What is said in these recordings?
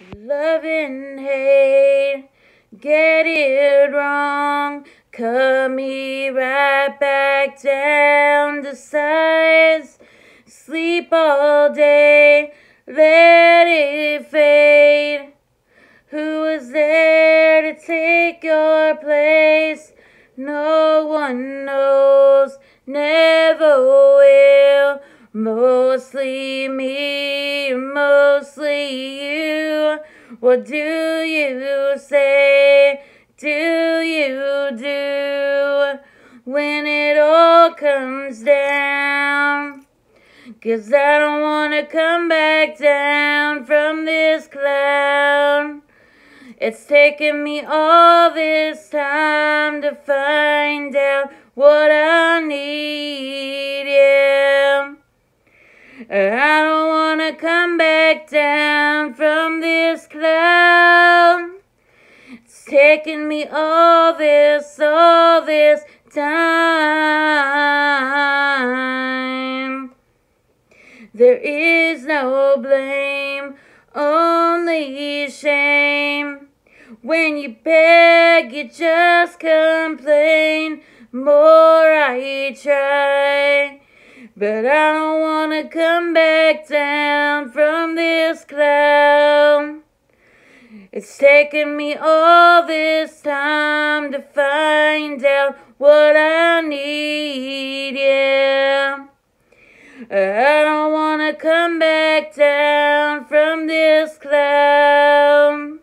Love and hate, get it wrong. Cut me right back down to size. Sleep all day, let it fade. Who was there to take your place? No one knows, never will. Mostly me, mostly. What do you say? Do you do when it all comes down? Cause I don't wanna come back down from this cloud. It's taken me all this time to find out what I need, yeah. I don't come back down from this cloud. It's taken me all this, all this time. There is no blame, only shame. When you beg, you just complain. More I try. But I don't wanna come back down from this cloud. It's taken me all this time to find out what I need, yeah. I don't wanna come back down from this cloud.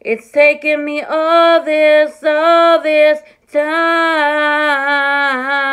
It's taken me all this, all this time.